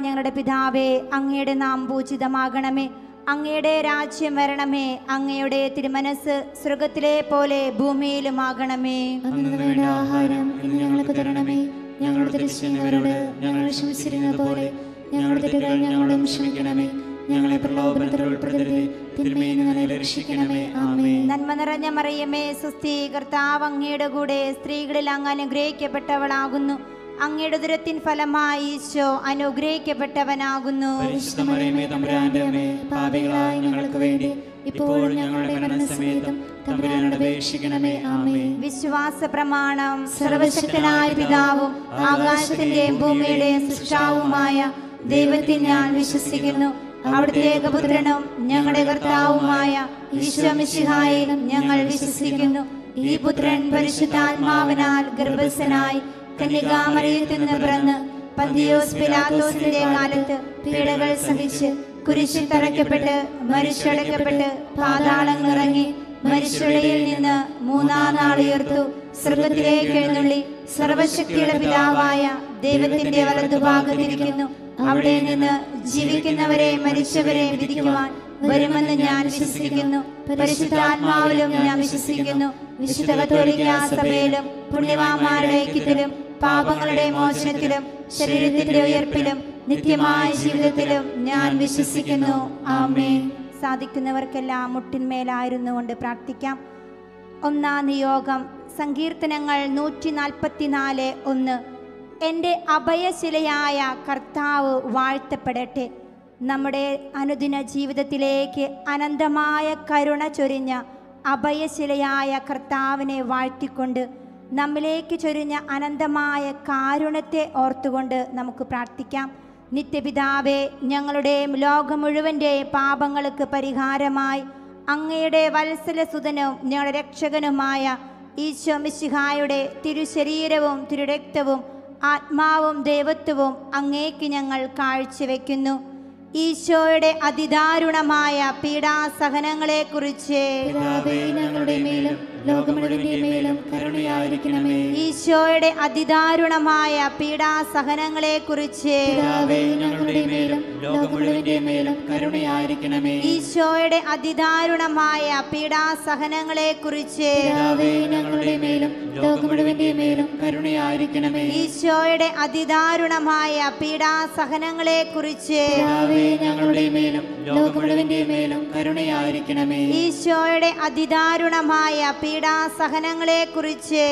ഞങ്ങളുടെ പിതാവേ അങ്ങയുടെ നാം പൂജിതമാകണമേ. അങ്ങയുടെ രാജ്യം വരണമേ. അങ്ങയുടെ തിരുമനസ് സ്വർഗത്തിലെ പോലെ ഭൂമിയിലുമാകണമേ. അന്നു വേണ്ട ആഹാരം ഇന്ന് ഞങ്ങൾക്ക് തരണമേ. ഞങ്ങളുടെ തിരിച്ചവരോട് ഞങ്ങൾ ക്ഷമിച്ചിരുന്ന പോലെ ഞങ്ങളുടെ തെറ്റുകൾ ഞങ്ങളോടും ക്ഷമിക്കണമേ. ഞങ്ങളെ പ്രലോഭനത്തിൽ ഉൾപ്പെടുത്തരുതേ ഞങ്ങളെ രക്ഷിക്കണമേ. ആമേ നന്മ നിറഞ്ഞ മറിയമേ സുസ്ഥി കർത്താവ് അങ്ങയുടെ കൂടെ സ്ത്രീകളിൽ അങ്ങ് അനുഗ്രഹിക്കപ്പെട്ടവളാകുന്നു. അങ്ങയുടെ ദുരത്തിൻ ഫലമായി ഈശോ അനുഗ്രഹിക്കപ്പെട്ടവനാകുന്നു. പാപികളായ ഞങ്ങൾക്ക് വേണ്ടി ഇപ്പോഴും ഞങ്ങളുടെ വിശ്വാസ പ്രമാണം സർവശക്തനായ പിതാവും ആകാശത്തിന്റെയും ഭൂമിയുടെയും സൃഷ്ടാവുമായ ദൈവത്തിൽ ഞാൻ വിശ്വസിക്കുന്നു. അവിടുത്തെ ഏകപുത്രനും ഞങ്ങളുടെ കർത്താവുമായ ഈശ്വമിശിഹായിലും ഞങ്ങൾ വിശ്വസിക്കുന്നു. ഈ പുത്രൻ പരിശുദ്ധാത്മാവിനാൽ ഗർഭസ്ഥനായി കന്യകാമറിയത്തിൽ നിന്ന് പിറന്ന് പന്തിയോസ് പിലാത്തോസിന്റെ കാലത്ത് പീഡകൾ സഹിച്ച് കുരിശിൽ തറയ്ക്കപ്പെട്ട് മരിച്ചടക്കപ്പെട്ട് പാതാളം ഇറങ്ങി മരിച്ചടയിൽ നിന്ന് മൂന്നാം നാൾ ഉയർത്തു. സ്വർഗത്തിലേക്ക് എഴുന്നള്ളി. സർവശക്തിയുടെ പിതാവായ ദൈവത്തിന്റെ വലതുഭാഗത്തിരിക്കുന്നു. അവിടെ നിന്ന് ജീവിക്കുന്നവരെ മരിച്ചവരെ വിധിക്കുവാൻ വരുമെന്ന് ഞാൻ വിശ്വസിക്കുന്നു. പരിശുദ്ധാത്മാവിലും ഞാൻ വിശ്വസിക്കുന്നു. വിശുദ്ധ സഭയിലും പുണ്യവാന്മാരുടെ ഐക്യത്തിലും പാപങ്ങളുടെ മോചനത്തിലും ശരീരത്തിന്റെ ഉയർപ്പിലും നിത്യമായ ജീവിതത്തിലും ഞാൻ വിശ്വസിക്കുന്നു. ആമേ സാധിക്കുന്നവർക്കെല്ലാം മുട്ടിന്മേലായിരുന്നു കൊണ്ട് പ്രാർത്ഥിക്കാം. ഒന്നാം നിയോഗം സങ്കീർത്തനങ്ങൾ നൂറ്റി നാൽപ്പത്തിനാല് ഒന്ന്. എന്റെ അഭയശിലയായ കർത്താവ് വാഴ്ത്തപ്പെടട്ടെ. നമ്മുടെ അനുദിന ജീവിതത്തിലേക്ക് അനന്തമായ കരുണ ചൊരിഞ്ഞ അഭയശിലയായ കർത്താവിനെ വാഴ്ത്തിക്കൊണ്ട് നമ്മിലേക്ക് ചൊരിഞ്ഞ അനന്തമായ കാരുണത്തെ ഓർത്തുകൊണ്ട് നമുക്ക് പ്രാർത്ഥിക്കാം. നിത്യപിതാവേ ഞങ്ങളുടെയും ലോകം മുഴുവന്റെയും പാപങ്ങൾക്ക് പരിഹാരമായി അങ്ങയുടെ വത്സലസുതനും ഞങ്ങളുടെ രക്ഷകനുമായ ഈശോ മിശിഹായുടെ തിരുശരീരവും തിരുരക്തവും ആത്മാവും ദൈവത്വവും അങ്ങേക്ക് ഞങ്ങൾ കാഴ്ചവെക്കുന്നു. ഈശോയുടെ അതിദാരുണമായ പീഡാസഹനങ്ങളെക്കുറിച്ച് ഞങ്ങളുടെ മേലും മേലും കരുണയായിരിക്കണമേ. ഈശോയുടെ അതിദാരുണമായ പീഡാ സഹനങ്ങളെ കുറിച്ച് മേലും മേലും കരുണയായിരിക്കണമേ. ഈശോയുടെ അതിദാരുണമായ പീഡാ സഹനങ്ങളെ കുറിച്ച് മേലും മേലും കരുണയായിരിക്കണമേ. ഈശോയുടെ അതിദാരുണമായ പീഡാ സഹനങ്ങളെ കുറിച്ച് മേലും മേലും കരുണയായിരിക്കണമേ. ഈശോയുടെ അതിദാരുണമായ പീഡാസഹനങ്ങളെ കുറിച്ച്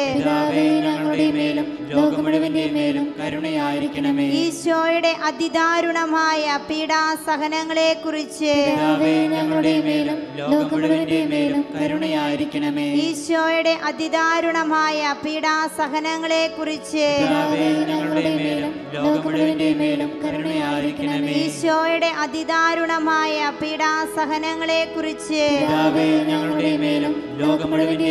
ഈശോയുടെ അതിദാരുണമായ ഞങ്ങളുടെ മേലും ലോകം മുഴുവന്റെ മേലും കരുണയായിരിക്കണമേ. ഈശോയുടെ അതിദാരുണമായ പീഡാസഹനങ്ങളെ കുറിച്ച് ഞങ്ങളുടെ മേലും ലോകം മുഴുവന്റെ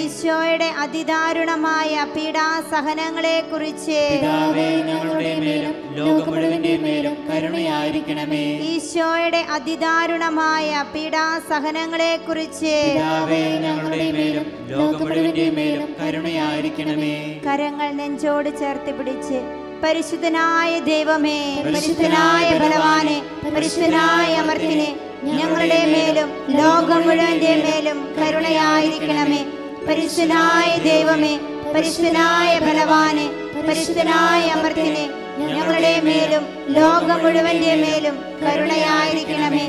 ഈശോയുടെ അതിദാരുണമായ പീഡാസഹനങ്ങളെ കുറിച്ച് ഞങ്ങളുടെ മേലും മേലും കരുണയായിരിക്കണമേ. ഈശോയുടെ അതിദാരുണമായ പീഡാസഹനങ്ങളെ കുറിച്ച് ഞങ്ങളുടെ മേലും ലോകം മുഴുവന്റെ മേലും കരുണയായിരിക്കണമേ. ഈശോയുടെ അതിദാരുണമായ പീഡാസഹനങ്ങളെക്കുറിച്ച് പിതാവേ ഞങ്ങളുടെ മേലും ലോകം മുഴുവന്റെ മേലും കരുണയായിരിക്കണമേ. കരങ്ങൾ നെഞ്ചോട് ചേർത്ത് പിടിച്ച് പരിശുദ്ധനായ ദൈവമേ പരിശുദ്ധനായ ബലവാനെ പരിശുദ്ധനായ അമർത്തിനെ ഞങ്ങളുടെ മേലും ലോകം മുഴുവന്റെ മേലും കരുണയായിരിക്കണമേ. പരിശുദ്ധനായ ദൈവമേ പരിശുദ്ധനായ ബലവാനെ പരിശുദ്ധനായ അമർത്തിനെ ഞങ്ങളുടെ മേലും ലോകം മുഴുവന്റെ മേലും കരുണയായിരിക്കണമേ.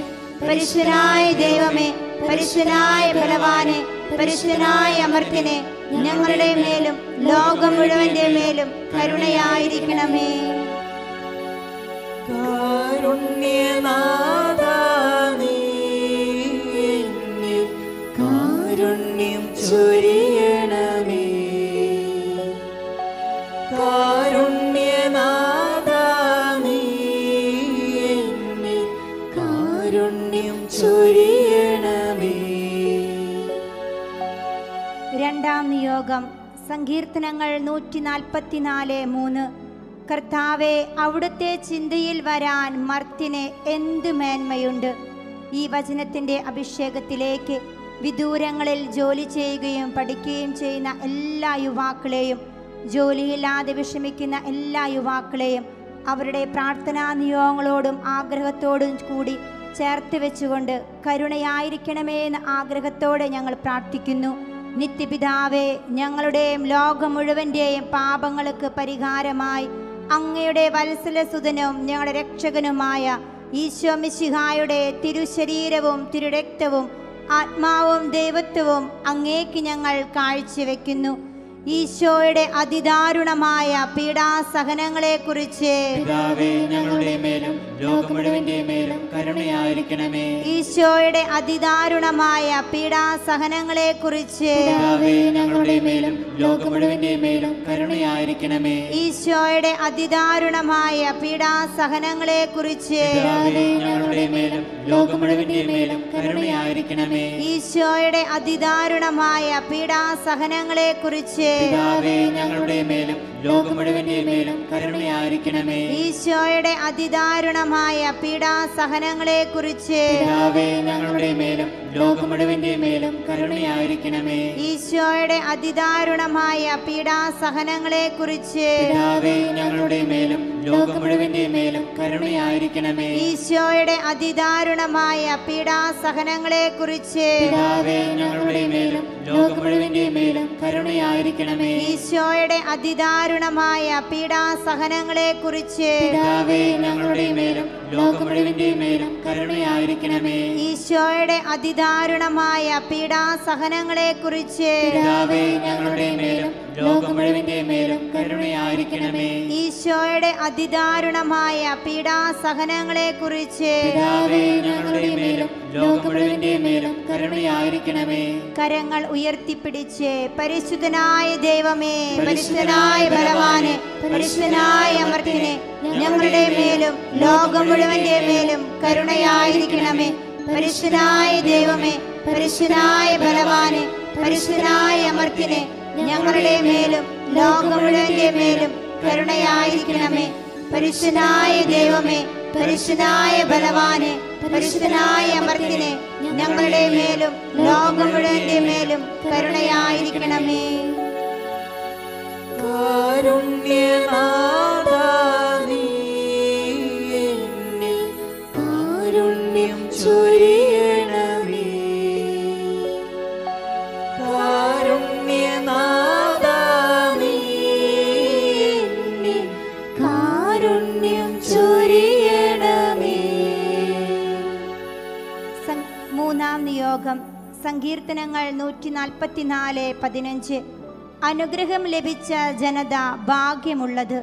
പരിശുദ്ധനായ ദൈവമേ പരിശുദ്ധനായ ബലവാനെ പരിശുദ്ധനായ അമർത്തിനെ ഞങ്ങളുടെ മേലും ലോകം മുഴുവന്റെ മേലും കരുണയായിരിക്കണമേ. കാരുണ്യനാഥാ രണ്ടാം നിയോഗം സങ്കീർത്തനങ്ങൾ നൂറ്റി നാൽപ്പത്തിനാല് മൂന്ന്. കർത്താവെ അവിടുത്തെ ചിന്തയിൽ വരാൻ മർത്തിന് എന്ത് മേന്മയുണ്ട്? ഈ വചനത്തിന്റെ അഭിഷേകത്തിലേക്ക് വിദൂരങ്ങളിൽ ജോലി ചെയ്യുകയും പഠിക്കുകയും ചെയ്യുന്ന എല്ലാ യുവാക്കളെയും ജോലിയില്ലാതെ വിഷമിക്കുന്ന എല്ലാ യുവാക്കളെയും അവരുടെ പ്രാർത്ഥനാ നിയോഗങ്ങളോടും ആഗ്രഹത്തോടും കൂടി ചേർത്ത് വെച്ചുകൊണ്ട് കരുണയായിരിക്കണമേ എന്ന ആഗ്രഹത്തോടെ ഞങ്ങൾ പ്രാർത്ഥിക്കുന്നു. നിത്യപിതാവേ ഞങ്ങളുടെയും ലോകം മുഴുവന്റെയും പാപങ്ങൾക്ക് പരിഹാരമായി അങ്ങയുടെ വത്സലസുതനും ഞങ്ങളുടെ രക്ഷകനുമായ ഈശോ മിശിഹായുടെ തിരുശരീരവും തിരുരക്തവും ആത്മാവും ദൈവത്വവും അങ്ങേക്ക് ഞങ്ങൾ കാഴ്ചവെക്കുന്നു. ഈശോയുടെ അതിദാരുണമായ പീഡാസഹനങ്ങളെക്കുറിച്ച് ഞങ്ങളുടെ മേലും കരുണയായിരിക്കണമേ. ഈശോയുടെ അതിദാരുണമായ പീഡാസഹനങ്ങളെ കുറിച്ച് ഞങ്ങളുടെ മേലും മേലും കരുണയായിരിക്കണമേ. ഈശോയുടെ അതിദാരുണമായ പീഡാസഹനങ്ങളെ കുറിച്ച് ഞങ്ങളുടെ മേലും മേലും കരുണയായിരിക്കണമേ. ഈശോയുടെ അതിദാരുണമായ പീഡാസഹനങ്ങളെ കുറിച്ച് ഞങ്ങളുടെ മേലും ലോകം മുഴുവന്റെ മേലും കരുണയായിരിക്കണമേ. ഈശോയുടെ അതിദാരുണമായ പീഡാസഹനങ്ങളെക്കുറിച്ച് കുറിച്ച് ഞങ്ങളുടെ മേലും ലോകം മുഴുവന്റെ മേലും കരുണയായിരിക്കണമേ. ഈശോയുടെ അതിദാരുണമായ പീഡാസഹനങ്ങളെക്കുറിച്ച് പിതാവേ ഞങ്ങളുടെ മേലും ലോകം മുഴുവന്റെ മേലും കരുണയായിരിക്കണമേ. ഈശോയുടെ അതിദാരുണമായ പീഡാസഹനങ്ങളെക്കുറിച്ച് പിതാവേ ഞങ്ങളുടെ മേലും ലോകം മുഴുവന്റെ മേലും കരുണയായിരിക്കണമേ. ഈശോയുടെ അതിദാരുണമായ പീഡാസഹനങ്ങളെക്കുറിച്ച് പിതാവേ ഞങ്ങളുടെ മേലും ലോകം മുഴുവന്റെ മേലും കരുണയായിരിക്കണമേ. ഈശോയുടെ അതിദാരുണമായ പീഡാസഹനങ്ങളെക്കുറിച്ച് ഞങ്ങളുടെ മേലും ലോകം മുഴുവന്റെ മേലും കരുണയായിരിക്കണമേ. ഈശോയുടെ അതിദാരുണമായ പീഡാസഹനങ്ങളെ കുറിച്ച് ഞങ്ങളുടെ മേലും ലോകം മുഴുവന്റെ മേലും കരുണയായിരിക്കണമേ. കരങ്ങൾ ഉയർത്തിപ്പിടിച്ച് പരിശുദ്ധനായ ദൈവമേ പരിശുദ്ധനായ ബലവാനെ പരിശുദ്ധനായ അമർത്തിനെ ഞങ്ങളുടെ മേലും ലോകം മുഴുവന്റെ മേലും കരുണയായിരിക്കണമേ. പരിശുദ്ധനായ ദൈവമേ പരിശുദ്ധനായ ബലവാനെ പരിശുദ്ധനായ അമർത്തിനെ ഞങ്ങളുടെ മേലും ലോകം മേലും കരുണയായിരിക്കണമേ. പരിശുദ്ധനായ ദൈവമേ പരിശുദ്ധനായ ബലവാനെ പരിശുദ്ധനായ അമർത്തിനെ ഞങ്ങളുടെ മേലും ലോകം മേലും കരുണയായിരിക്കണമേ. കാരുണ്യനാഥാ സങ്കീർത്തനങ്ങൾ നൂറ്റി നാൽപ്പത്തിനാല് പതിനഞ്ച്. അനുഗ്രഹം ലഭിച്ച ജനത ഭാഗ്യമുള്ളത്.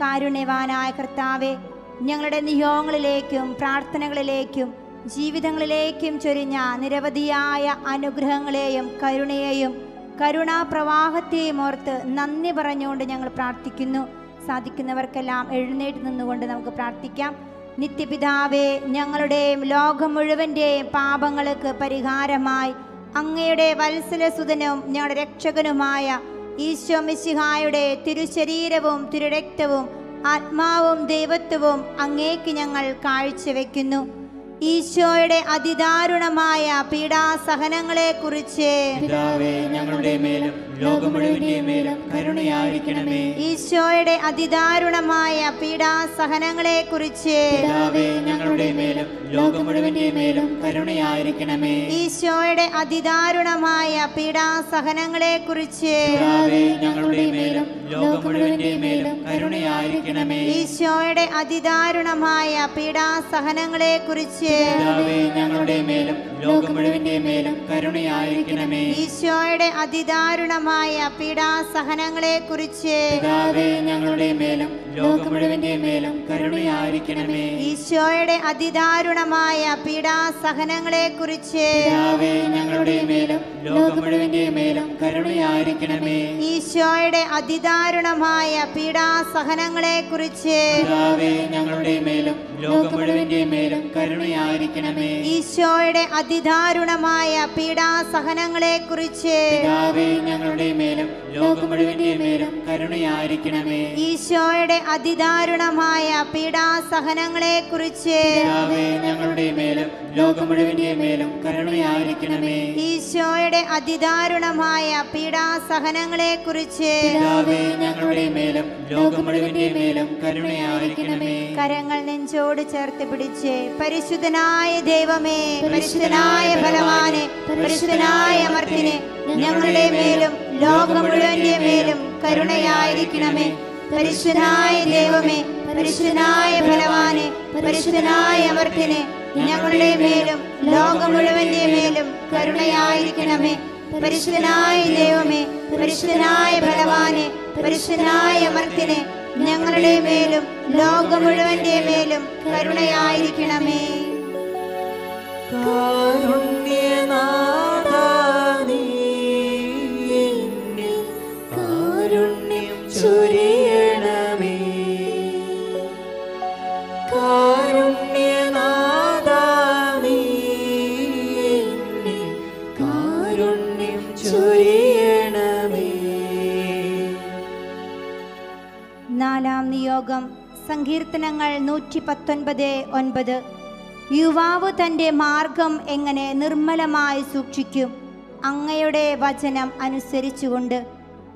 കാരുണ്യവാനായ കർത്താവെ ഞങ്ങളുടെ നിയോഗങ്ങളിലേക്കും പ്രാർത്ഥനകളിലേക്കും ജീവിതങ്ങളിലേക്കും ചൊരിഞ്ഞ നിരവധിയായ അനുഗ്രഹങ്ങളെയും കരുണയെയും കരുണാപ്രവാഹത്തെയും ഓർത്ത് നന്ദി പറഞ്ഞുകൊണ്ട് ഞങ്ങൾ പ്രാർത്ഥിക്കുന്നു. സാധിക്കുന്നവർക്കെല്ലാം എഴുന്നേറ്റ് നിന്നുകൊണ്ട് നമുക്ക് പ്രാർത്ഥിക്കാം. നിത്യപിതാവേ ഞങ്ങളുടെയും ലോകം മുഴുവന്റെയും പാപങ്ങൾക്ക് പരിഹാരമായി. അങ്ങയുടെ വത്സലസുതനും ഞങ്ങളുടെ രക്ഷകനുമായ ഈശോ മിശിഹായുടെ തിരുശരീരവും തിരുരക്തവും ആത്മാവും ദൈവത്വവും അങ്ങേക്ക് ഞങ്ങൾ കാഴ്ചവെക്കുന്നു. ഈശോയുടെ അതിദാരുണമായ പീഡാസഹനങ്ങളെ കുറിച്ച് ഞങ്ങളുടെ മേലും ലോകം മേലും കരുണയായിരിക്കണമേ. ഈശോയുടെ അതിദാരുണമായ പീഡാസഹനങ്ങളെ കുറിച്ച് ഞങ്ങളുടെ മേലും ലോകം മേലും കരുണയായിരിക്കണമേ. ഈശോയുടെ അതിദാരുണമായ പീഡാസഹനങ്ങളെ കുറിച്ച് ഞങ്ങളുടെ മേലും ലോകം മേലും കരുണയായിരിക്കണമേ. ഈശോയുടെ അതിദാരുണമായ പീഡാസഹനങ്ങളെക്കുറിച്ച് പിതാവേ ഞങ്ങളുടെ മേലും ലോകം മുഴുവന്റെ മേലും കരുണയായിരിക്കണമേ. ഈശോയുടെ അതിദാരുണമായ പീഡാസഹനങ്ങളെ കുറിച്ച് ഞങ്ങളുടെ മേലും ലോകം മുഴുവന്റെ മേലും കരുണയായിരിക്കണമേ. ഈശോയുടെ അതിദാരുണമായ പീഡാസഹനങ്ങളെ കുറിച്ച് ഞങ്ങളുടെ മേലും ലോകം മുഴുവന്റെ മേലും കരുണയായിരിക്കണമേ. ഈശോയുടെ അതിദാരുണമായ പീഡാസഹനങ്ങളെ കുറിച്ച് ഞങ്ങളുടെ മേലും ലോകം മേലും കരുണയായിരിക്കണമേ. ഈശോയുടെ അതിദാരുണമായ പീഡാസഹനങ്ങളെ കുറിച്ച് ഞങ്ങളുടെ മേലും ലോകം മുഴുവന്റെയും മേലും കരുണയായിരിക്കണമേ. ഈശോയുടെ അതിദാരുണമായ പീഡാസഹനങ്ങളെ കുറിച്ച് ഞങ്ങളുടെ മേലും ലോകം മുഴുവന്റെയും മേലും കരുണയായിരിക്കണമേ. ഈശോയുടെ അതിദാരുണമായ പീഡാസഹനങ്ങളെ കുറിച്ച് ഞങ്ങളുടെ മേലും ലോകം മുഴുവന്റെയും മേലും കരുണയായിരിക്കണമേ. കരങ്ങൾ നെഞ്ചോട് ചേർത്ത് പിടിച്ച് പരിശുദ്ധനായ ദൈവമേ പരിശുദ്ധനായ ബലവാനെ പരിശുദ്ധനായ അമർത്തിനെ ഞങ്ങളുടെ മേലും ലോകം മുഴുവന്റെ മേലും കരുണയായിരിക്കണമേ. പരിശുദ്ധനായ ദൈവമേ പരിശുദ്ധനായ ഫലവാനെ പരിശുദ്ധനായ അമർത്തിനെ ഞങ്ങളുടെ മേലും ലോകം മുഴുവന്റെ മേലും കരുണയായിരിക്കണമേ. പരിശുദ്ധനായ ദൈവമേ പരിശുദ്ധനായ ഫലവാനെ പരിശുദ്ധനായ അമർത്തിനെ ഞങ്ങളുടെ മേലും ലോകം മുഴുവന്റെ മേലും കരുണയായിരിക്കണമേ. നാലാം നിയോഗം സങ്കീർത്തനങ്ങൾ നൂറ്റി പത്തൊൻപത് ഒൻപത്. യുവാവ് തന്റെ മാർഗം എങ്ങനെ നിർമ്മലമായി സൂക്ഷിക്കും? അങ്ങയുടെ വചനം അനുസരിച്ചുകൊണ്ട്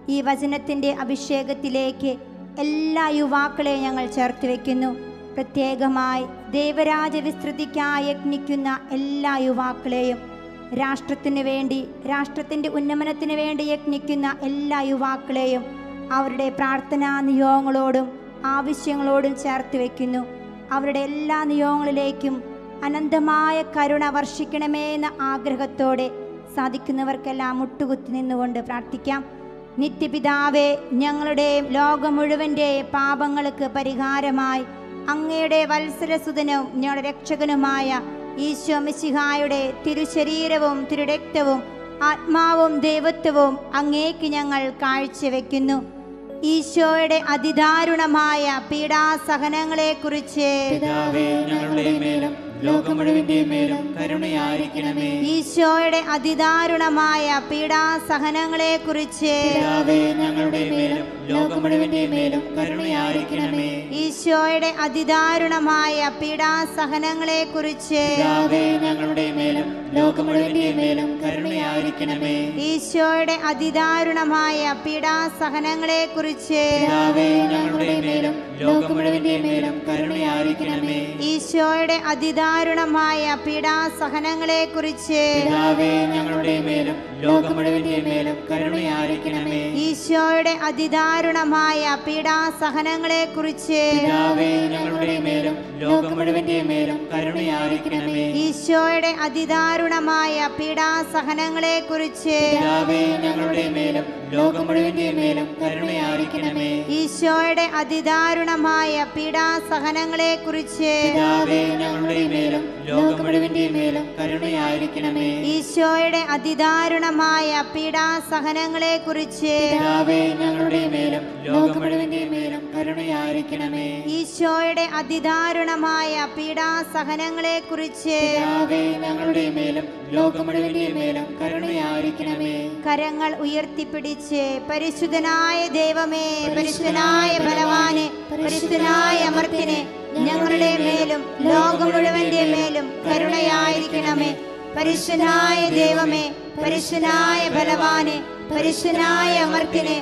ഈ വചനത്തിന്റെ അഭിഷേകത്തിലേക്ക് എല്ലാ യുവാക്കളെയും ഞങ്ങൾ ചേർത്ത് വയ്ക്കുന്നു. പ്രത്യേകമായി ദൈവരാജ വിസ്തൃതിക്കായി യജ്ഞിക്കുന്ന എല്ലാ യുവാക്കളെയും രാഷ്ട്രത്തിന് വേണ്ടി രാഷ്ട്രത്തിന്റെ ഉന്നമനത്തിന് വേണ്ടി യജ്ഞിക്കുന്ന എല്ലാ യുവാക്കളെയും അവരുടെ പ്രാർത്ഥനാ നിയോഗങ്ങളോടും ആവശ്യങ്ങളോടും ചേർത്ത് വയ്ക്കുന്നു. അവരുടെ എല്ലാ നിയോഗങ്ങളിലേക്കും അനന്തമായ കരുണ വർഷിക്കണമേ എന്ന ആഗ്രഹത്തോടെ സാധിക്കുന്നവർക്കെല്ലാം മുട്ടുകുത്തി നിന്നുകൊണ്ട് പ്രാർത്ഥിക്കാം. നിത്യപിതാവേ ഞങ്ങളുടെയും ലോകം മുഴുവന്റെ പാപങ്ങൾക്ക് പരിഹാരമായി അങ്ങയുടെ വത്സരസുതനും ഞങ്ങളുടെ രക്ഷകനുമായ ഈശോ മിശിഹായുടെ തിരുശരീരവും തിരുരക്തവും ആത്മാവും ദൈവത്വവും അങ്ങേക്ക് ഞങ്ങൾ കാഴ്ചവെക്കുന്നു. ഈശോയുടെ അതിദാരുണമായ പീഡാസഹനങ്ങളെ കുറിച്ച് ഈശോയുടെ അതിദാരുണമായ പീഡാസഹനങ്ങളെ കുറിച്ച് ഈശോയുടെ അതിദാരുണമായ പീഡാസഹനങ്ങളെ കുറിച്ച് ഈശോയുടെ അതിദാരുണമായ പീഡാസഹനങ്ങളെക്കുറിച്ച് ഞങ്ങളുടെ മേലും ലോകം മുഴുവന്റെയും മേലും കരുണയായിരിക്കണമേ. ഈശോയുടെ അതിദാരുണമായ പീഡാസഹനങ്ങളെ കുറിച്ച് ഞങ്ങളുടെ മേലും ലോകം മുഴുവന്റെയും മേലും കരുണയായിരിക്കണമേ. ഈശോയുടെ അതിദാരുണമായ പീഡാസഹനങ്ങളെ കുറിച്ച് ഞങ്ങളുടെ മേലും ലോകം മുഴുവന്റെയും മേലും കരുണയായിരിക്കണമേ. ഈശോയുടെ അതിദാരുണമായ പീഡാസഹനങ്ങളെ കുറിച്ച് ഞങ്ങളുടെ മേലും ലോകം മേലും കരുണയായിരിക്കണമേ. ഈശോയുടെ അതിദാരുണമായ പീഡാസഹനങ്ങളെ കുറിച്ച് ഞങ്ങളുടെ മേലും ലോകം മേലും കരുണയായിരിക്കണമേ. ഈശോയുടെ അതിദാരുണമായ പീഡാസഹനങ്ങളെ കുറിച്ച് ഞങ്ങളുടെ മേലും ലോകം മേലും കരുണയായിരിക്കണമേ. ഈശോയുടെ അതിദാരുണമായ പീഡാസഹനങ്ങളെ കുറിച്ച് ഞങ്ങളുടെ മേലും കരുണയായിരിക്കണമേ. കരങ്ങൾ ഉയർത്തിപ്പിടിച്ച് പരിശുദ്ധനായ ദൈവമേ പരിശുദ്ധനായ ബലവാനെ പരിശുദ്ധനായ അമർത്തിനെ ഞങ്ങളുടെ മേലും ലോകം മുഴുവന്റെ മേലും കരുണയായിരിക്കണമേ. പരിശുദ്ധനായ ദൈവമേ പരിശുദ്ധനായ ബലവാനെ പരിശുദ്ധനായ അമർത്തിനെ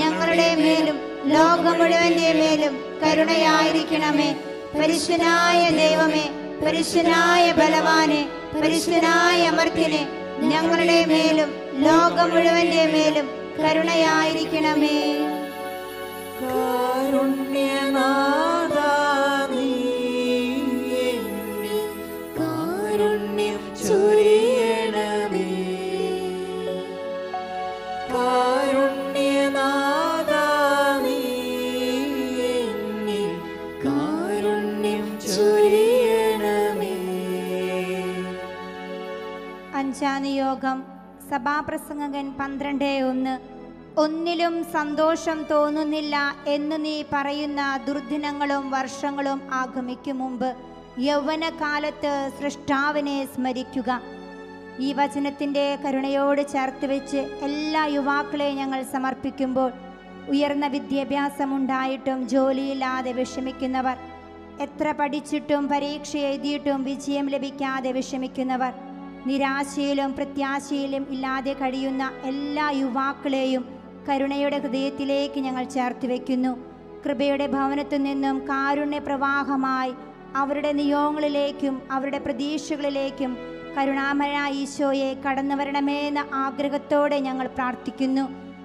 ഞങ്ങളുടെ മേലും ലോകം മുഴുവന്റെ മേലും കരുണയായിരിക്കണമേ. പരിശുദ്ധനായ ദൈവമേ പരിശുദ്ധനായ ബലവാനെ പരിശുദ്ധനായ അമർത്തിനെ ഞങ്ങളുടെ മേലും ലോകം മുഴുവന്റെ മേലും കരുണയായിരിക്കണമേ. കാരുണ്യം നിയോഗം സഭാപ്രസംഗകൻ പന്ത്രണ്ട് ഒന്ന്. ഒന്നിലും സന്തോഷം തോന്നുന്നില്ല എന്ന് നീ പറയുന്ന ദുർദിനങ്ങളും വർഷങ്ങളും ആഗമിക്കും മുമ്പ് യൗവനകാലത്ത് സൃഷ്ടാവിനെ സ്മരിക്കുക. ഈ വചനത്തിന്റെ കരുണയോട് ചേർത്ത് വെച്ച് എല്ലാ യുവാക്കളെയും ഞങ്ങൾ സമർപ്പിക്കുമ്പോൾ ഉയർന്ന വിദ്യാഭ്യാസമുണ്ടായിട്ടും ജോലിയില്ലാതെ വിഷമിക്കുന്നവർ എത്ര പഠിച്ചിട്ടും പരീക്ഷ എഴുതിയിട്ടും വിജയം ലഭിക്കാതെ വിഷമിക്കുന്നവർ നിരാശയിലും പ്രത്യാശയിലും ഇല്ലാതെ കഴിയുന്ന എല്ലാ യുവാക്കളെയും കരുണയുടെ ഹൃദയത്തിലേക്ക് ഞങ്ങൾ ചേർത്ത് വയ്ക്കുന്നു കൃപയുടെ ഭവനത്തിൽ നിന്നും കാരുണ്യ പ്രവാഹമായി അവരുടെ നിയോഗങ്ങളിലേക്കും അവരുടെ പ്രതീക്ഷകളിലേക്കും കരുണാമയ ഈശോയെ കടന്നു വരണമെന്ന ആഗ്രഹത്തോടെ ഞങ്ങൾ പ്രാർത്ഥിക്കുന്നു.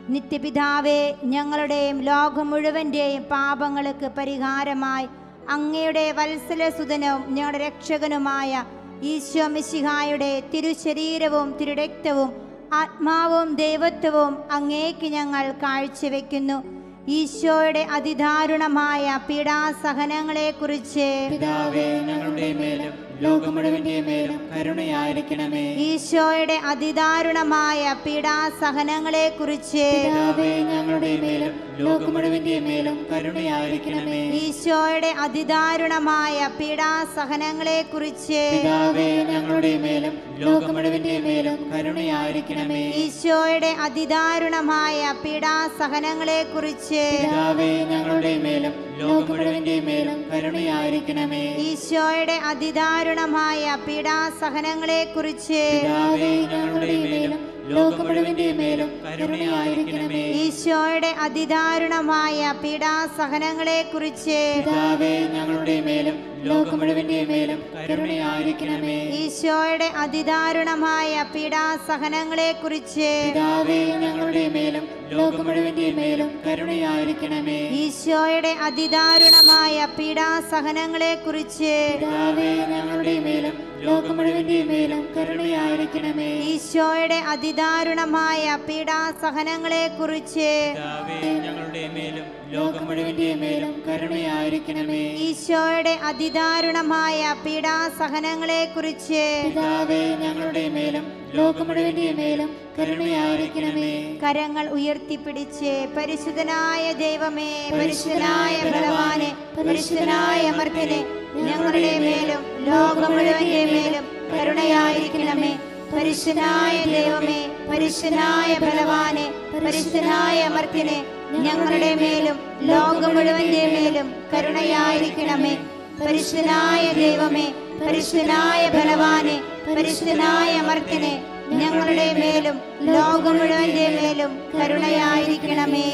നിത്യപിതാവേ ഞങ്ങളുടെയും ലോകം മുഴുവന്റെയും പാപങ്ങൾക്ക് പരിഹാരമായി അങ്ങയുടെ വത്സലസുതനവും ഞങ്ങളുടെ രക്ഷകനുമായ ഈശോ മിശിഹായുടെ തിരുശരീരവും തിരുരക്തവും ആത്മാവും ദൈവത്വവും അങ്ങേക്ക് ഞങ്ങൾ കാഴ്ചവെക്കുന്നു. ഈശോയുടെ അതിദാരുണമായ പീഡാസഹനങ്ങളെക്കുറിച്ച് പിതാവേ ഞങ്ങളുടെ മേലും ലോകം മുഴുവന്റെ മേലും കരുണയായിരിക്കണമേ. ഈശോയുടെ അതിദാരുണമായ പീഡാസഹനങ്ങളെ കുറിച്ച് ഞങ്ങളുടെ മേലും ലോകം മുഴുവന്റെ മേലും കരുണയായിരിക്കണമേ. ഈശോയുടെ അതിദാരുണമായ പീഡാസഹനങ്ങളെ കുറിച്ച് ഞങ്ങളുടെ മേലും ലോകം മുഴുവന്റെ മേലും കരുണയായിരിക്കണമേ. ഈശോയുടെ അതിദാരുണമായ പീഡാസഹനങ്ങളെ കുറിച്ച് ഞങ്ങളുടെ മേലും മേലും കരുണയായിരിക്കണമേ. ഈശോയുടെ അതിദാരുണമായ പീഡാസഹനങ്ങളെ കുറിച്ച് ഞങ്ങളുടെ മേലും മേലും കരുണയായിരിക്കണമേ. ഈശോയുടെ അതിദാരുണമായ പീഡാസഹനങ്ങളെ കുറിച്ച് ഞങ്ങളുടെ മേലും മേലും കരുണയായിരിക്കണമേ. ഈശോയുടെ അതിദാരുണമായ പീഡാസഹനങ്ങളെ കുറിച്ച് ഞങ്ങളുടെ മേലും ലോകം മുഴുവന്റെ മേലും കരുണയായിരിക്കണമേ. ഈശോയുടെ അതിദാരുണമായ പീഡാസഹനങ്ങളെക്കുറിച്ച് പിതാവേ ഞങ്ങളുടെ മേലും ലോകം മുഴുവന്റെ മേലും കരുണയായിരിക്കണമേ. ഈശോയുടെ അതിദാരുണമായ പീഡാസഹനങ്ങളെക്കുറിച്ച് പിതാവേ ഞങ്ങളുടെ മേലും ലോകം മുഴുവന്റെ മേലും കരുണയായിരിക്കണമേ. ഈശോയുടെ അതിദാരുണമായ പീഡാസഹനങ്ങളെ കുറിച്ച് ഞങ്ങളുടെ മേലും ലോകം മുഴുവന്റെ മേലും കരുണയായിരിക്കണമേ. കരങ്ങൾ ഉയർത്തിപ്പിടിച്ച് പരിശുദ്ധനായ ദൈവമേ പരിശുദ്ധനായ ഭഗവാനെ പരിശുദ്ധനായ അമർത്തനെ ഞങ്ങളുടെ മേലും ലോകം മുഴുവന്റെ മേലും കരുണയായിരിക്കണമേ. പരിശുദ്ധനായ ദൈവമേ പരിശുദ്ധനായ ബലവാനെ പരിശുദ്ധനായ അമർത്തിനെ ഞങ്ങളുടെ മേലും ലോകം മുഴുവന്റെ മേലും കരുണയായിരിക്കണമേ. പരിശുദ്ധനായ ദൈവമേ പരിശുദ്ധനായ ബലവാനെ പരിശുദ്ധനായ അമർത്തിനെ ഞങ്ങളുടെ മേലും ലോകം മുഴുവന്റെ മേലും കരുണയായിരിക്കണമേ.